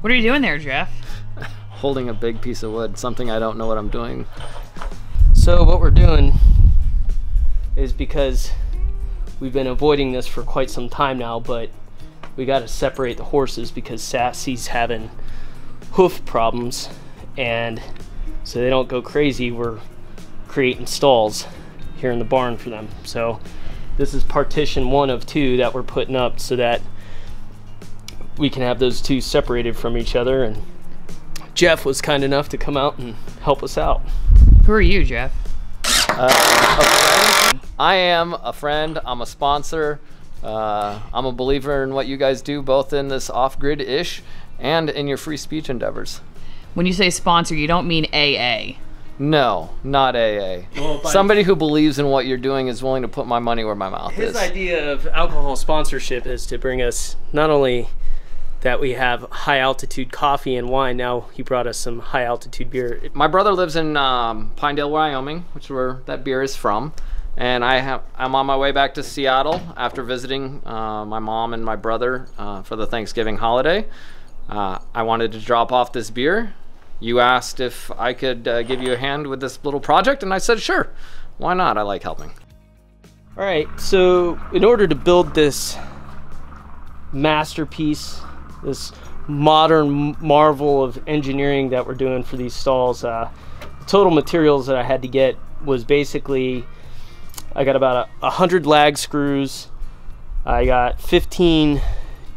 What are you doing there, Jeff? Holding a big piece of wood, something I don't know what I'm doing. So what we're doing is because we've been avoiding this for quite some time now, but we got to separate the horses because Sassy's having hoof problems, and so they don't go crazy. We're creating stalls here in the barn for them. So this is partition one of two that we're putting up so that we can have those two separated from each other. And Jeff was kind enough to come out and help us out. Who are you, Jeff? I am a friend, I'm a sponsor, uh, I'm a believer in what you guys do, both in this off grid ish and in your free speech endeavors. When you say sponsor, you don't mean AA. No, not AA. Well, Somebody who believes in what you're doing is willing to put my money where my mouth His is. His idea of alcohol sponsorship is to bring us not only that we have high altitude coffee and wine, now he brought us some high altitude beer. My brother lives in um, Pinedale, Wyoming, which is where that beer is from. And I have, I'm on my way back to Seattle after visiting uh, my mom and my brother uh, for the Thanksgiving holiday. Uh, I wanted to drop off this beer. You asked if I could uh, give you a hand with this little project, and I said, sure. Why not? I like helping. All right, so in order to build this masterpiece, this modern marvel of engineering that we're doing for these stalls, uh, total materials that I had to get was basically I got about a, a hundred lag screws. I got 15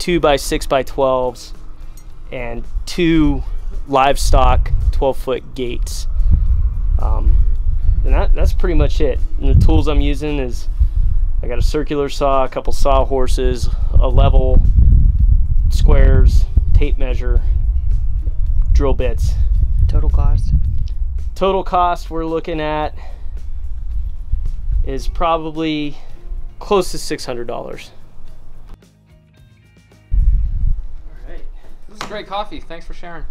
two by six by 12s and two livestock 12 foot gates. Um, and that, that's pretty much it. And the tools I'm using is I got a circular saw, a couple saw horses, a level, squares, tape measure, drill bits. Total cost. Total cost we're looking at is probably close to six hundred dollars. All right. This is great coffee. Thanks for sharing.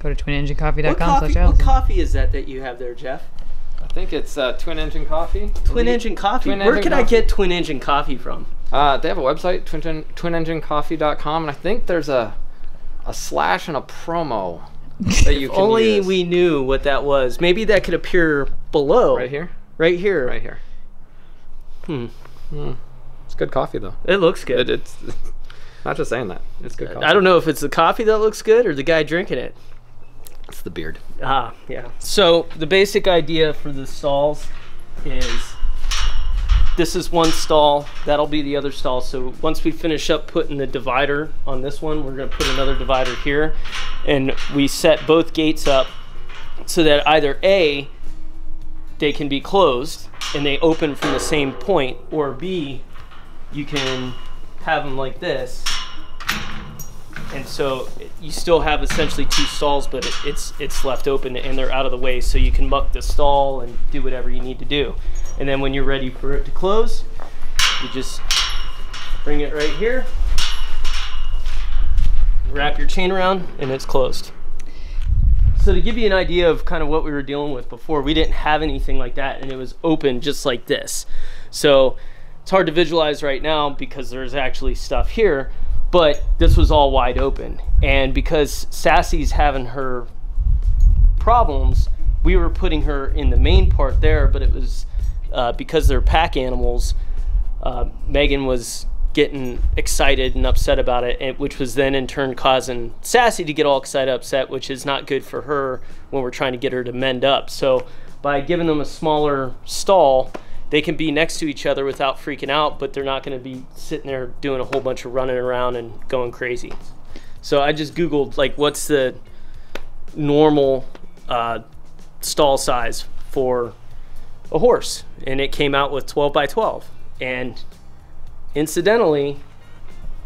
Go to twinenginecoffee.com What coffee, slash what coffee is that that you have there, Jeff? I think it's uh, Twin Engine Coffee. Twin Engine Coffee. Twin Where Engine can I get Twin Engine Coffee from? Uh, they have a website, twin, twinenginecoffee.com, and I think there's a a slash and a promo that you can Only use. we knew what that was. Maybe that could appear below. right here, Right here. right here. Hmm. It's good coffee though. It looks good. It, it's not just saying that. It's good coffee. I don't know if it's the coffee that looks good or the guy drinking it. It's the beard. Ah, yeah. So the basic idea for the stalls is this is one stall, that'll be the other stall. So once we finish up putting the divider on this one, we're gonna put another divider here. And we set both gates up so that either A, they can be closed and they open from the same point, or B, you can have them like this and so it- you still have essentially two stalls, but it, it's it's left open and they're out of the way, so you can muck the stall and do whatever you need to do. And then when you're ready for it to close, you just bring it right here, wrap your chain around, and it's closed. So to give you an idea of kind of what we were dealing with before, we didn't have anything like that, and it was open just like this. So it's hard to visualize right now because there's actually stuff here, but this was all wide open. And because Sassy's having her problems, we were putting her in the main part there, but it was uh, because they're pack animals. Uh, Megan was getting excited and upset about it, which was then in turn causing Sassy to get all excited, upset, which is not good for her when we're trying to get her to mend up. So by giving them a smaller stall, they can be next to each other without freaking out, but they're not going to be sitting there doing a whole bunch of running around and going crazy. So I just Googled like what's the normal uh, stall size for a horse, and it came out with 12 by 12. And incidentally,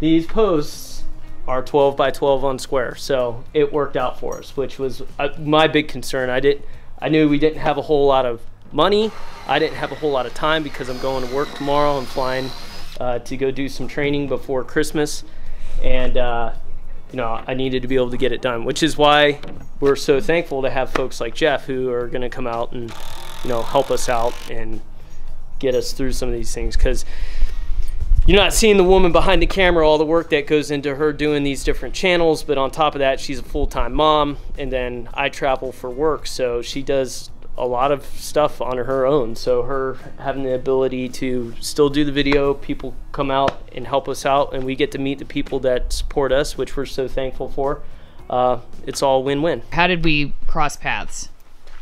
these posts are 12 by 12 on square, so it worked out for us, which was uh, my big concern. I did, I knew we didn't have a whole lot of money. I didn't have a whole lot of time because I'm going to work tomorrow. I'm flying uh, to go do some training before Christmas, and uh, you know I needed to be able to get it done, which is why we're so thankful to have folks like Jeff who are going to come out and you know help us out and get us through some of these things because you're not seeing the woman behind the camera, all the work that goes into her doing these different channels. But on top of that, she's a full time mom. And then I travel for work. So she does a lot of stuff on her own. So her having the ability to still do the video, people come out and help us out, and we get to meet the people that support us, which we're so thankful for. Uh, it's all win win. How did we cross paths?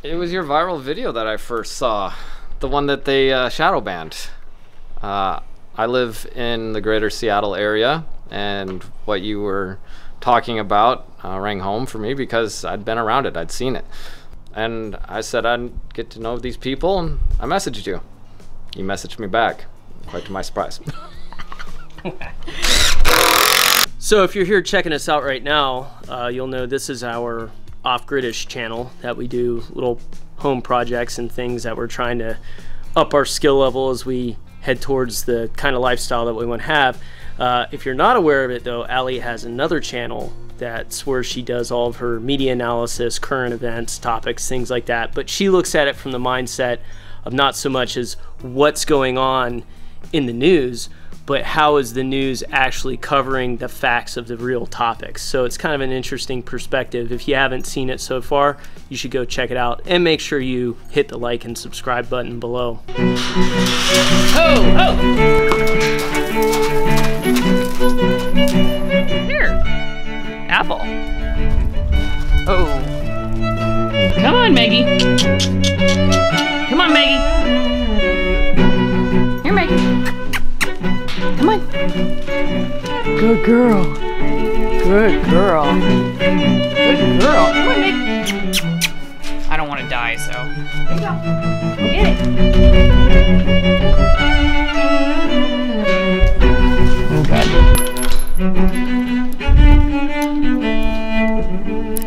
It was your viral video that I first saw, the one that they uh, shadow banned. Uh, I live in the greater Seattle area, and what you were talking about uh, rang home for me because I'd been around it, I'd seen it. And I said I'd get to know these people, and I messaged you. You messaged me back, quite to my surprise. So if you're here checking us out right now, uh, you'll know this is our off-gridish channel that we do little home projects and things that we're trying to up our skill level as we head towards the kind of lifestyle that we want to have. Uh, if you're not aware of it though, Ali has another channel that's where she does all of her media analysis, current events, topics, things like that. But she looks at it from the mindset of not so much as what's going on in the news, but how is the news actually covering the facts of the real topics? So it's kind of an interesting perspective. If you haven't seen it so far, you should go check it out and make sure you hit the like and subscribe button below. Oh, oh! Here. Apple. Oh. Come on, Maggie. Come on, Maggie. Good girl. Good girl. Good girl. Come on, I don't want to die, so. Go get it. Oh, God.